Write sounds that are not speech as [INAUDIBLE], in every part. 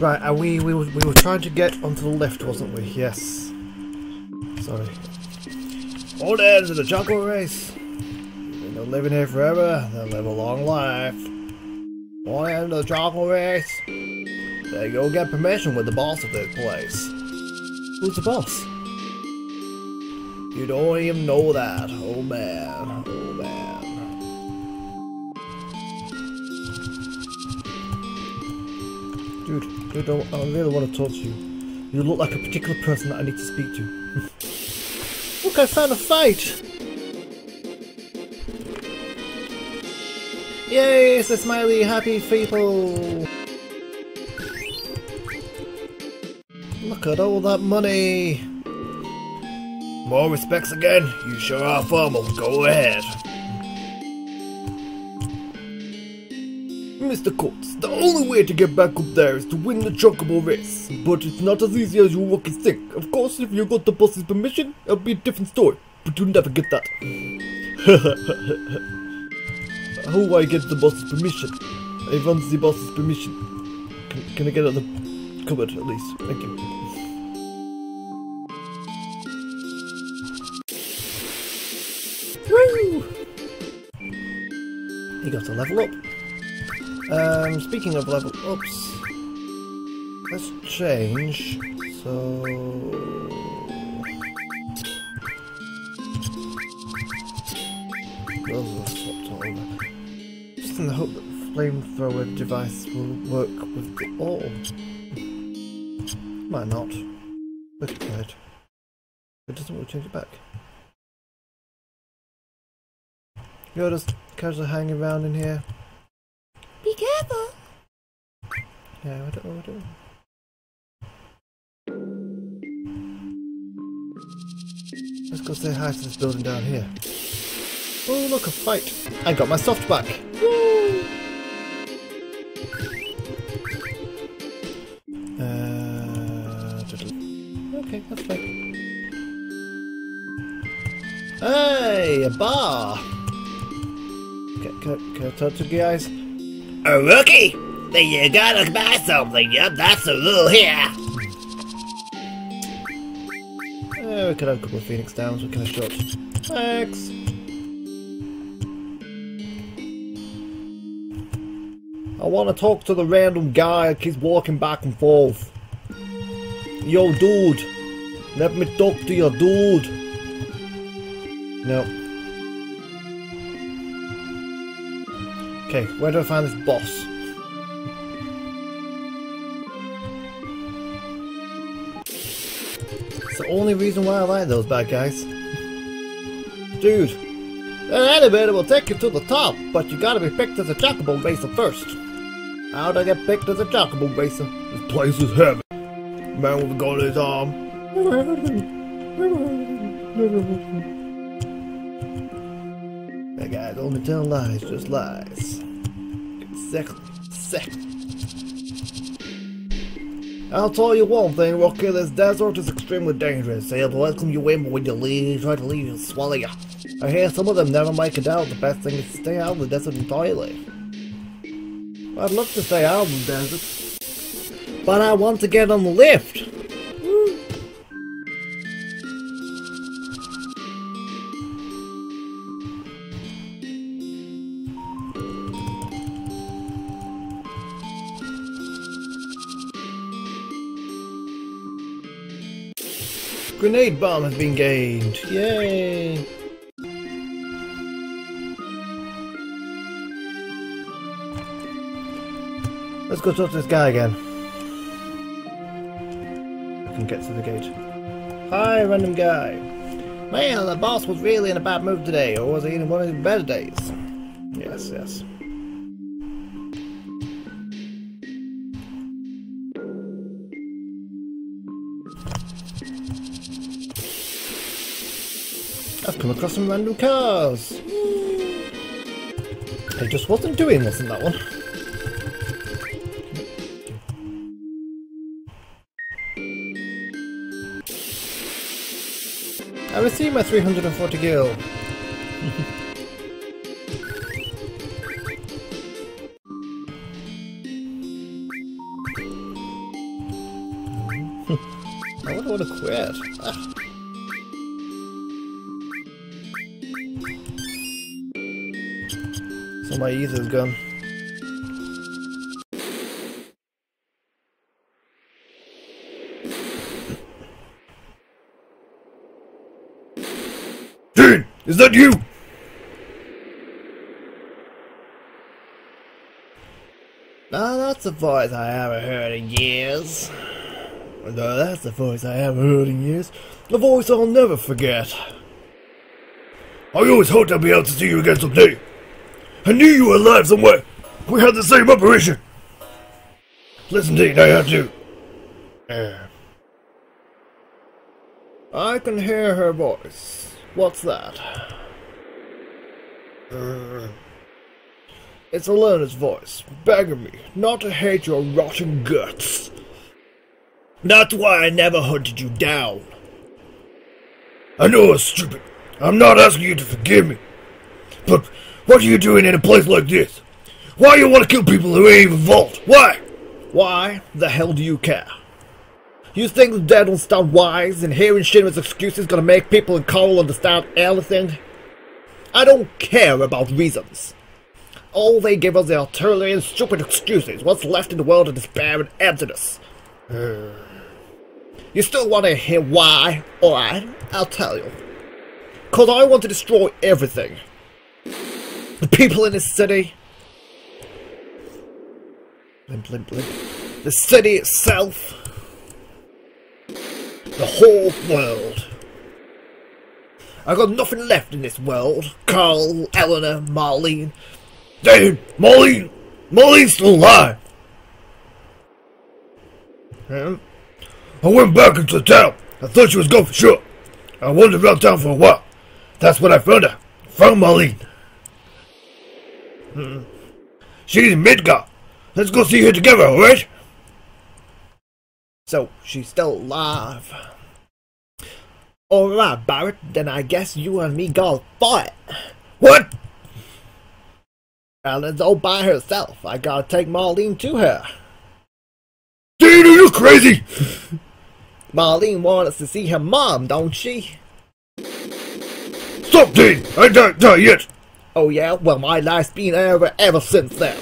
Right, and we, we, were- we were trying to get onto the lift, wasn't we? Yes. Sorry. All hands in the chocobo race. They're living here forever. They'll live a long life. All hands of the chocobo race. They go get permission with the boss of this place. Who's the boss? You don't even know that. Oh man. Oh man. Dude, dude, I really want to talk to you. You look like a particular person that I need to speak to. [LAUGHS] look, I found a fight! Yay, it's a smiley, happy people! Look at all that money! More respects again? You sure are formal. Go ahead. Mr. Coates, the only way to get back up there is to win the Chocobo race. But it's not as easy as you rookies think. Of course, if you got the boss's permission, it'll be a different story. But you'll never get that. [LAUGHS] How do I get the boss's permission? I want the boss's permission. Can, can I get out of the cupboard at least? Thank you. He got a level up. Um, speaking of level ups, let's change. So. Just in the hope that the flamethrower device will work with the orb. Might not. Look at it. It doesn't want to change it back. You're just casually hanging around in here. Be careful. Yeah, I don't know what do. Let's go say hi to this building down here. Oh, look, a fight. I got my soft back. Woo! Uh, okay, that's fine. Hey, a bar. Can, can, can I talk to you guys? A rookie? You gotta buy something. Yep, that's the rule here. Uh, we could have a couple of Phoenix Downs, what kind of shot? Thanks! I want to talk to the random guy that keeps walking back and forth. Yo, dude! Let me talk to your dude! No. Okay, where do I find this boss? Only reason why I like those bad guys. Dude, an elevator will take you to the top, but you gotta be picked as a chocobo racer first. How'd I get picked as a chocobo racer? This place is heaven. Man with a gun in his arm. That guy's only telling lies, just lies. Exactly. Exactly. I'll tell you one thing, Rocky, this desert is extremely dangerous. They'll welcome you in, but when you leave, try to leave, you'll swallow you. I hear some of them never make it out. The best thing is to stay out of the desert entirely. I'd love to stay out of the desert. But I want to get on the lift. Grenade bomb has been gained. Yay! Let's go talk to this guy again. I can get to the gate. Hi, random guy. Man, the boss was really in a bad mood today, or was he in one of his better days? Yes, yes. Come across some random cars. I just wasn't doing this in that one. I received my 340 gil. [LAUGHS] So my ether's gone. Dean, is that you? Now that's a voice I haven't heard in years. No, that's the voice I haven't heard in years. A voice I'll never forget. I always hoped I'd be able to see you again someday. I knew you were alive somewhere. We had the same operation. Listen, to Dean, I have to. Uh, I can hear her voice. What's that? uh, It's Elena's voice, begging me not to hate your rotten guts. That's why I never hunted you down. I know I was stupid. I'm not asking you to forgive me. But what are you doing in a place like this? Why do you want to kill people who ain't even vault? Why? Why the hell do you care? You think the dead will stop wise and hearing Shinra's excuses gonna make people in Corel understand anything? I don't care about reasons. All they give us are artillery and stupid excuses. What's left in the world of despair and emptiness? [SIGHS] You still want to hear why? Alright, I'll tell you. Cause I want to destroy everything. The people in this city. Blimp, blimp, blimp. The city itself. The whole world. I've got nothing left in this world. Carl, Eleanor, Marlene. Dean, Marlene! Marlene's still alive. Hmm? I went back into the town. I thought she was gone for sure. I wandered around town for a while. That's when I found her. Found Marlene. Hmm. She's Midgar. Let's go see her together, alright? So she's still alive. Alright, Barret, then I guess you and me gotta fight. What? Eleanor's all by herself. I gotta take Marlene to her. Dean, are you crazy? [LAUGHS] Marlene wants to see her mom, don't she? Stop, Dean! I don't die yet! Oh yeah? Well, my life's been over ever since then.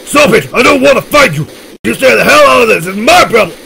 Stop it! I don't want to fight you! You stay the hell out of this! It's my problem!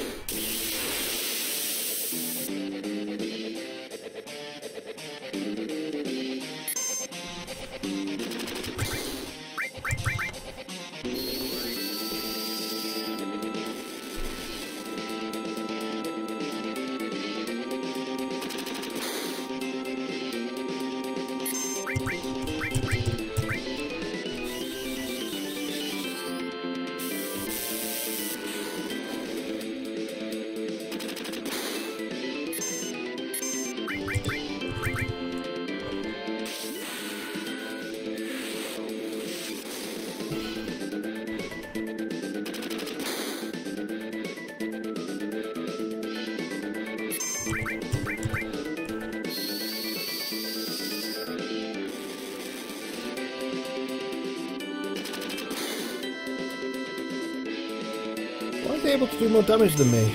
Able to do more damage than me?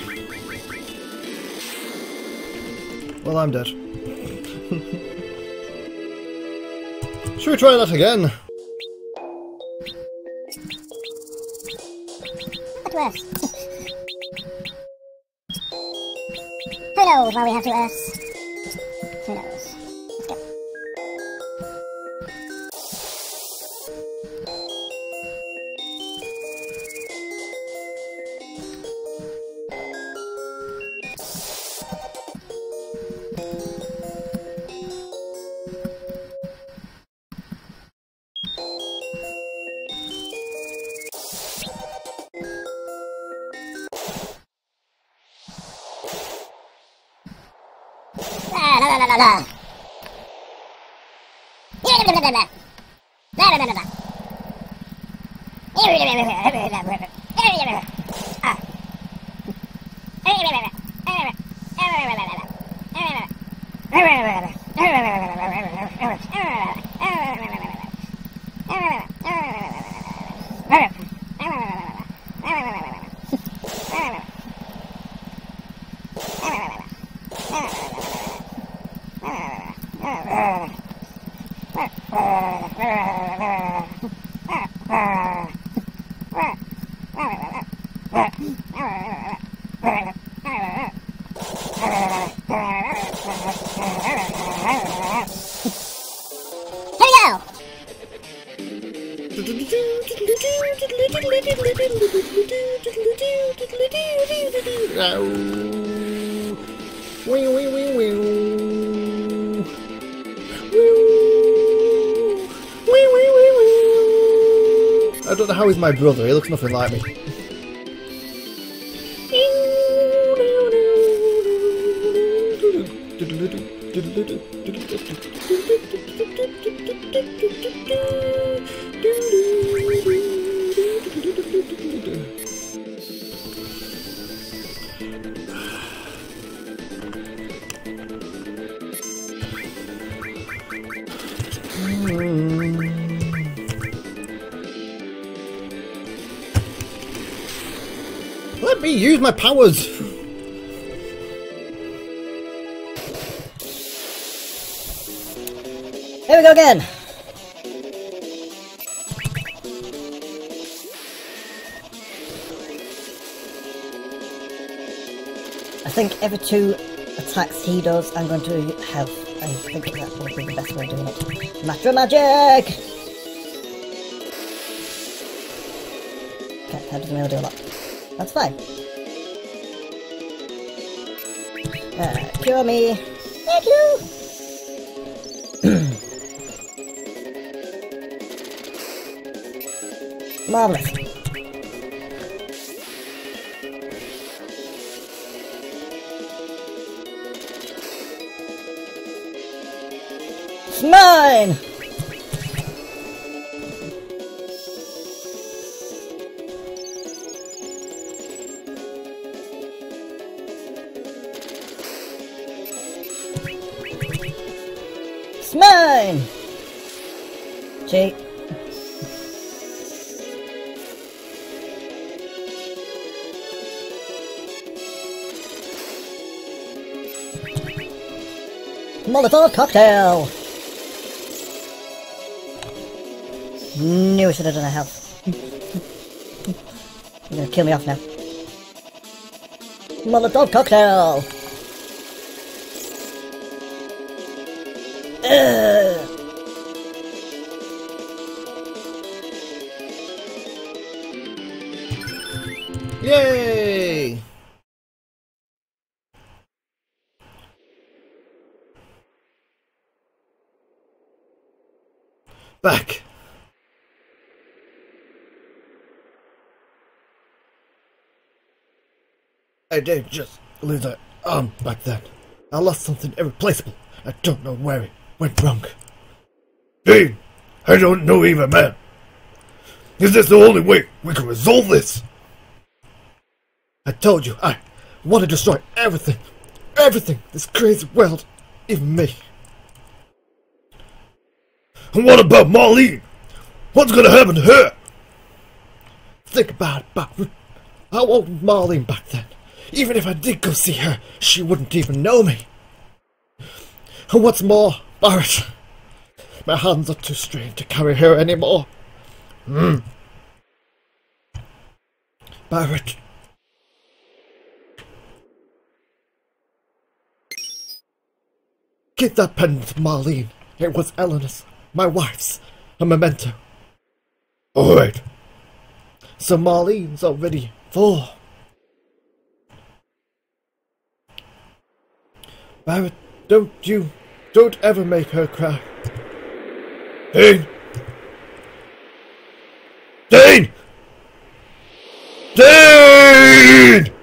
Well, I'm dead. [LAUGHS] Should we try that again? Knows why we have to? My brother, he looks nothing like me. Use my powers! Here we go again! I think every two attacks he does, I'm going to health. I think that would be the best way of doing it. Master Magic! Okay, that doesn't really do a lot. That's fine. Uh, cure me. Thank you! [CLEARS THROAT] Marvelous. Molotov cocktail! Knew I should have done a health. You're gonna kill me off now. Molotov cocktail! Ugh. Back. I did just lose an arm back then. I lost something irreplaceable. I don't know where it went wrong. Dean, I don't know even, man. Is this the only way we can resolve this? I told you, I want to destroy everything. Everything. This crazy world. Even me. And what about Marlene? What's gonna happen to her? Think about it, but I want Marlene back then. Even if I did go see her, she wouldn't even know me. And what's more, Barret, my hands are too strained to carry her anymore. Hmm. Barret. Give that pendant to Marlene. It was Eleanor's, my wife's, a memento. Alright. So Marlene's already full. Barret, don't you, don't ever make her cry. Dean! Dean! Dean!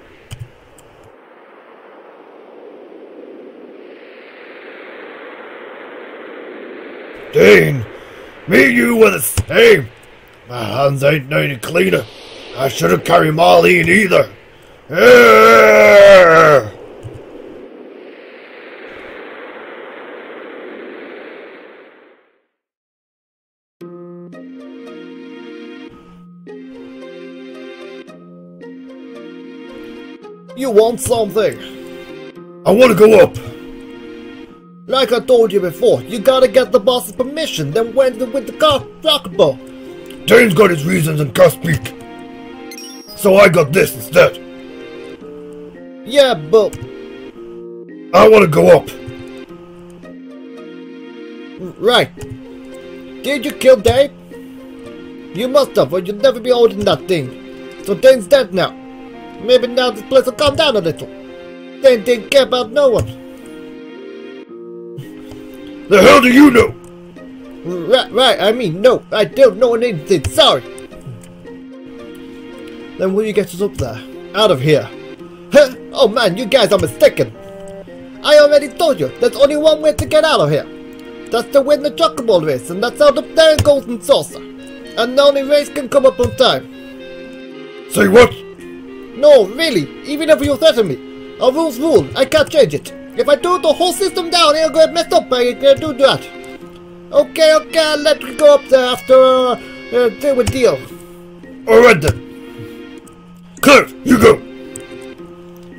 Dean! Me and you were the same! My hands ain't any cleaner. I shouldn't carry Marlene either. Arr! You want something? I want to go up. Like I told you before, you gotta get the boss's permission, then went with the car chocobo. Dyne's got his reasons and can't speak. So I got this instead. Yeah, but I want to go up. right. Did you kill Dyne? You must have, or you'd never be holding that thing. So Dyne's dead now. Maybe now this place will calm down a little. Dyne didn't care about no one. The hell do you know? Right, right, I mean, no, I don't know anything, sorry. Then will you get us up there? Out of here. Huh? Oh man, you guys are mistaken. I already told you, there's only one way to get out of here. That's to win the Chocobo race, and that's out up there in Golden Saucer. And the only race can come up on time. Say what? No, really, even if you threaten me. A rule's rule, I can't change it. If I do the whole system down, it'll get messed up, I can't do that. Okay, okay, let you go up there after uh, uh, do a deal. Alright then. Cliff, you go.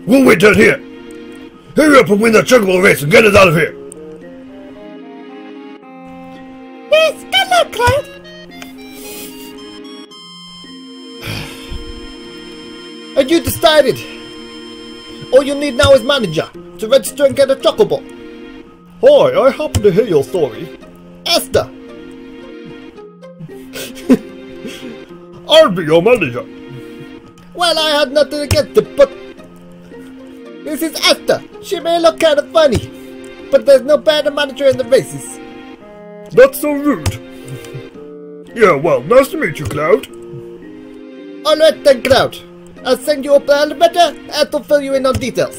We'll wait down here. Hurry up and win that chocobo race and get us out of here. Yes, good luck, Cloud. And you decided. All you need now is manager to register and get a chocobo. Hi, I happen to hear your story. Ester, [LAUGHS] I'll be your manager. well, I had nothing against it, but this is Ester. She may look kind of funny, but there's no better manager in the races. That's so rude. Yeah, well, nice to meet you, Cloud. Alright then, Cloud. I'll send you up elevator and to fill you in on details.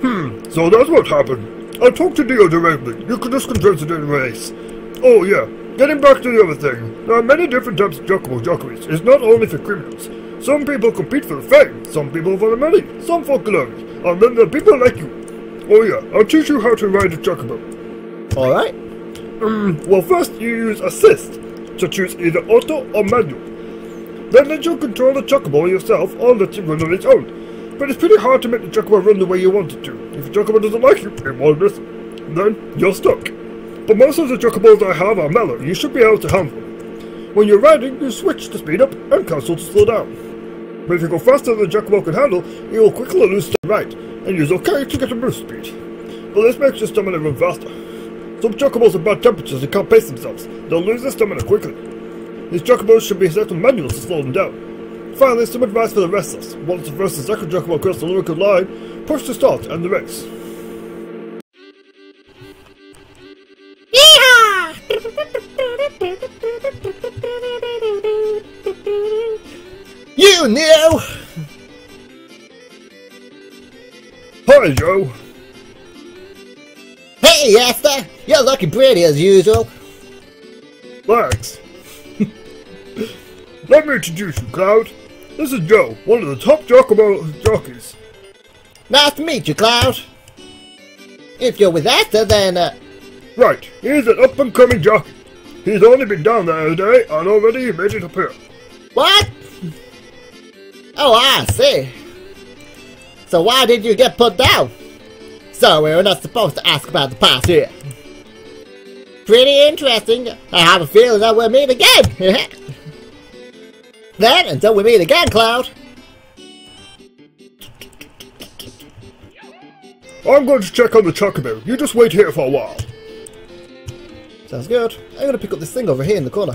Hmm, so that's what happened. I talked to Dio directly. You could just confess it race. Oh yeah, getting back to the other thing. There are many different types of Chocobo jockeys. It's not only for criminals. Some people compete for the fame, some people for the money, some for glory, and then there are people like you. Oh yeah, I'll teach you how to ride a Chocobo. Alright? Um, well first you use assist to choose either auto or manual. Then you control the Chocobo yourself or let it run on its own. But it's pretty hard to make the Chocobo run the way you want it to. If the Chocobo doesn't like you, it won't listen. Then you're stuck. But most of the Chocobos I have are mellow, you should be able to handle them. When you're riding, you switch to speed up and cancel to slow down. But if you go faster than the Chocobo can handle, you will quickly lose the right, and use OK to get a boost speed. But this makes your stamina run faster. Some Chocobos have bad temperatures and can't pace themselves. They'll lose their stamina quickly. These Chocobos should be set on manuals to slow them down. Finally, some advice for the restless. Once the first and second Chocobo cross the lyrical line, push to start and the race. You knew! Hi, Joe. Hey, Ester! You're looking pretty as usual. Thanks. [LAUGHS] Let me introduce you, Cloud. This is Joe, one of the top jockeys. Nice to meet you, Cloud. If you're with Ester, then, uh, Right, he's an up-and-coming jockey. He's only been down there a day, and already he made it up here. what? Oh, I see. So why did you get put down? So we're not supposed to ask about the past here. Pretty interesting. I have a feeling that we'll meet again. [LAUGHS] then, until we meet again, Cloud. I'm going to check on the Chocobo. You just wait here for a while. Sounds good. I'm gonna pick up this thing over here in the corner.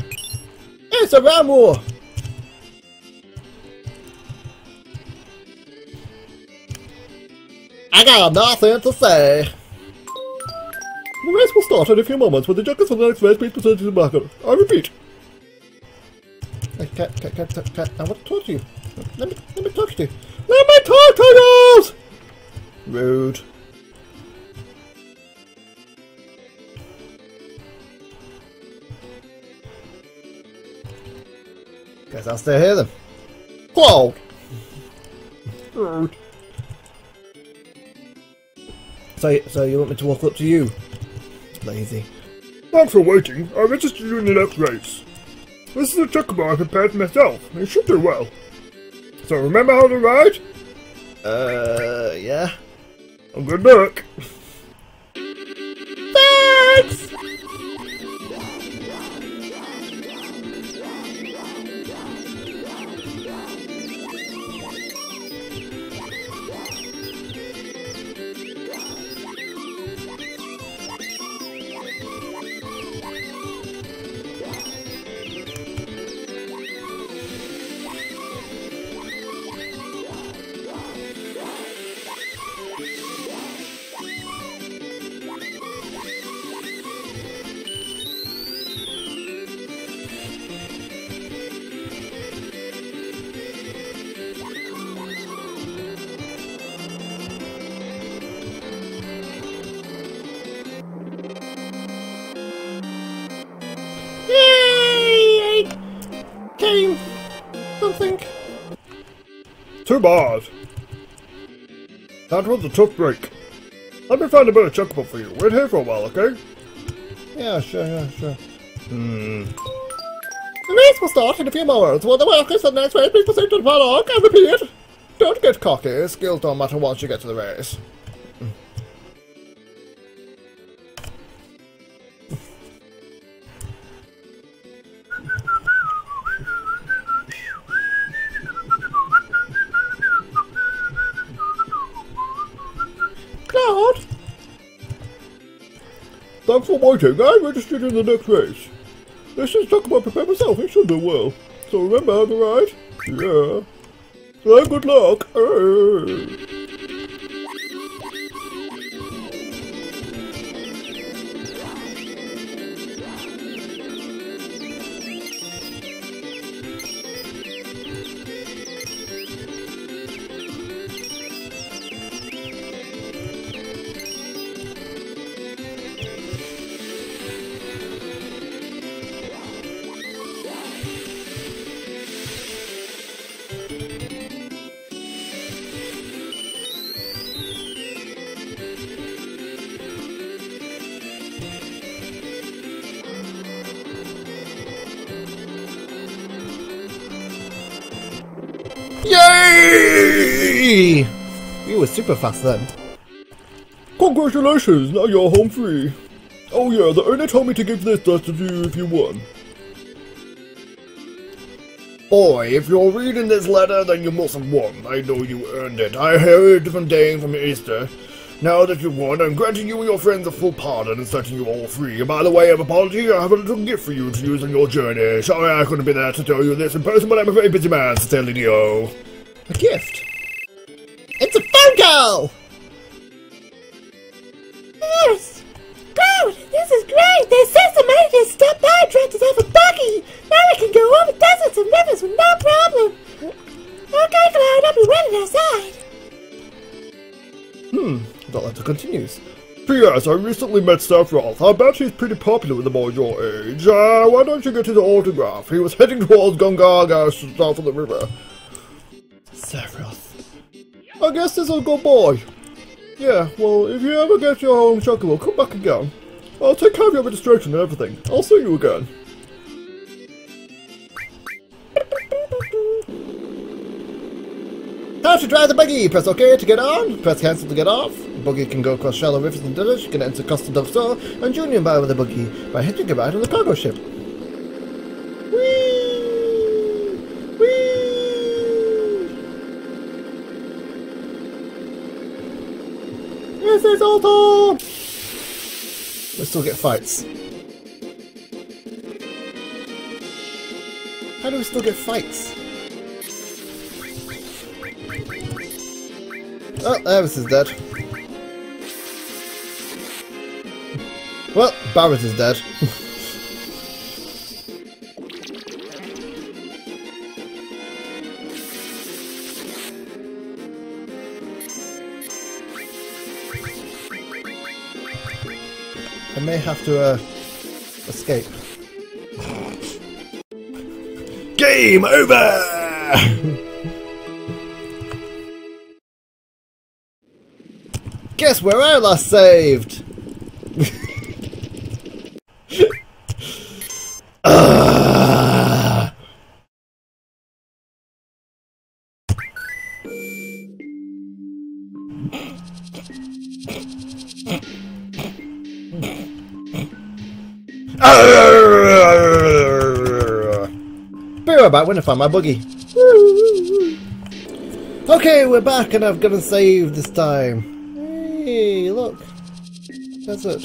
It's a ram I got nothing to say. The race will start in a few moments when the judges for the next race please present to the market. I repeat. I can't, can't, can't, can't. I want to talk to you. Let me, let me talk to you. Let me talk to you! Rude. Guess I'll still hear them. Whoa! Rude. So, so you want me to walk up to you? Lazy. Thanks for waiting. I registered you in the next race. This is a Chocobo I prepared myself. It should do well. So remember how to ride? Uh, yeah? And good luck. Bad. That was a tough break. Let me find a better chocobo for you. Wait here for a while, okay? Yeah, sure, yeah, sure. Hmm. The race will start in a few moments. Will the workers and next race please proceed to the paddock? I repeat, don't get cocky. Skills don't matter once you get to the race. Thanks for waiting. I registered in the next race. Let's just talk about prepare myself. It should do well. So remember, I right? Yeah. So good luck. Yay! You were super fast then. Congratulations, now you're home free. Oh yeah, the owner told me to give this dust to you if you won. Boy, if you're reading this letter, then you must have won. I know you earned it. I heard a different day from Ester. Now that you've won, I'm granting you and your friends a full pardon and setting you all free. And by the way of apology, I have a little gift for you to use on your journey. Sorry I couldn't be there to tell you this in person, but I'm a very busy man, sincerely Dio. A gift. It's a phone call! Yes! Cloud, this is great! They sent somebody to stop by and tried to have a buggy! Now we can go over deserts and rivers with no problem! Okay, Cloud, I'll be waiting outside! Hmm, that letter continues. P.S. I recently met Sephiroth. I bet he's pretty popular with the boys your age. Uh, why don't you get his autograph? He was heading towards Gongaga south of the river. I guess this is a good boy. Yeah, well, if you ever get your own chocobo, come back again. I'll take care of your registration and everything. I'll see you again. How to drive the buggy? Press OK to get on, press cancel to get off. Buggy can go across shallow rivers and deserts. You can enter Costa del Sol and Junon Harbor with the buggy by hitching a ride on the cargo ship. Is We still get fights. How do we still get fights? Oh, Aeris is dead. Well, Barret is dead. [LAUGHS] may have to, uh, escape. Game over! Guess where I last saved? Right when I find my buggy. Okay, we're back and I've got to save this time. Hey, look. That's it.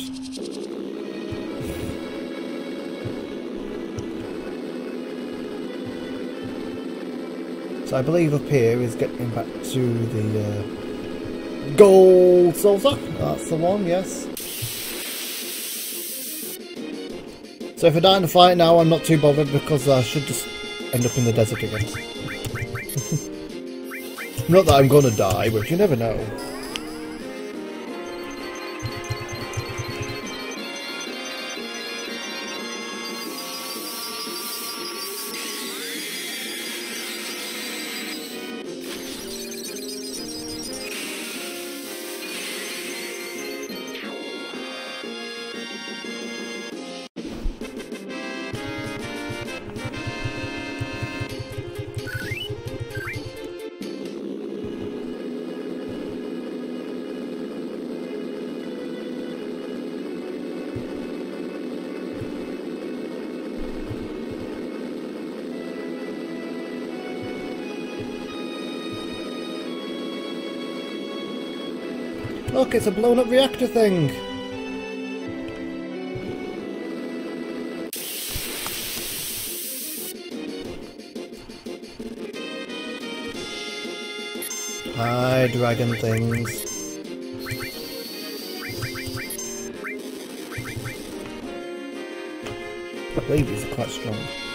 So I believe up here is getting back to the uh, gold saucer. That's the one, yes. So if I die in the fight now, I'm not too bothered because I should just end up in the desert again. [LAUGHS] not that I'm gonna die, but you never know. Look, it's a blown up reactor thing. Hi, dragon things. Believe these are quite strong.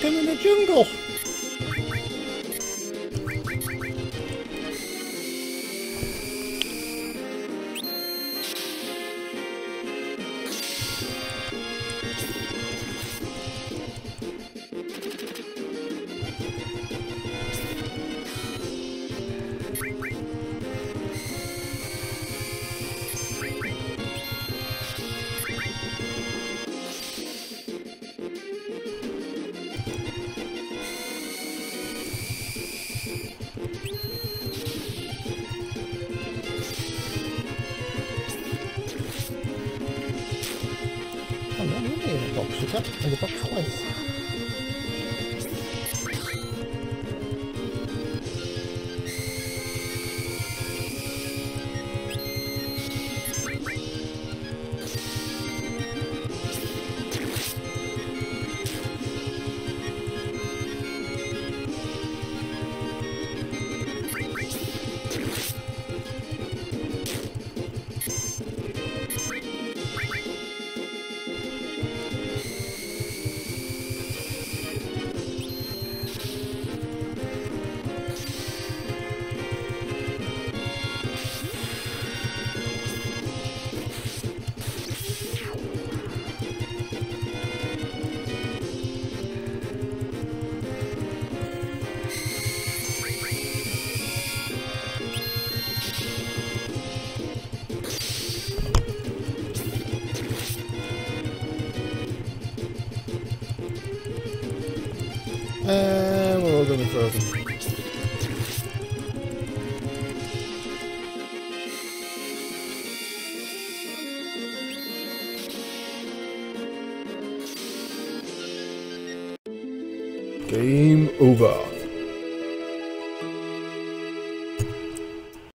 Hey, in the jungle.